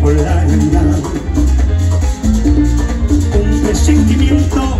por la. Un presentimiento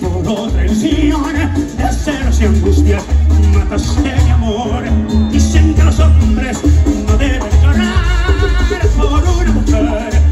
Por todo traición, deseos y angustias, mataste mi amor. Dicen que los hombres no deben llorar por una mujer.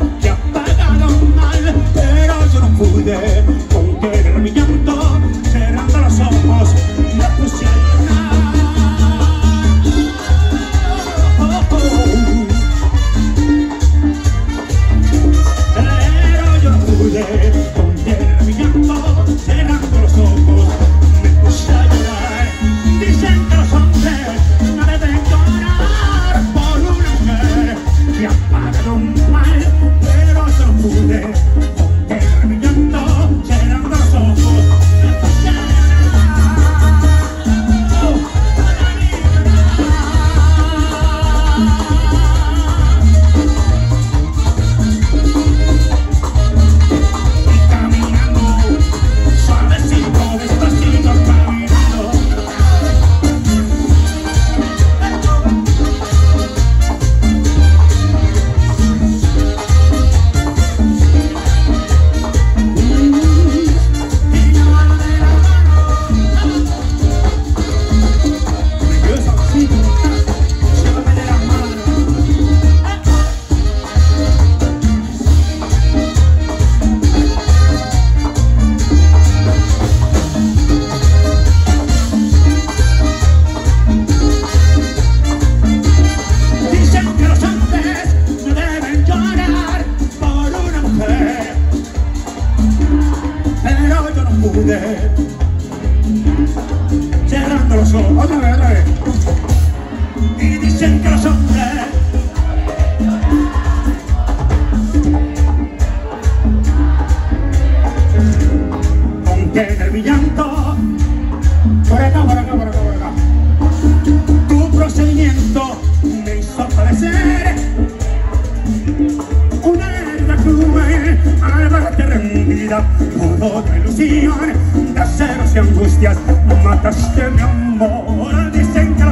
vida Todo de ilusión, deseos y angustias Mataste mi amor. Dicen que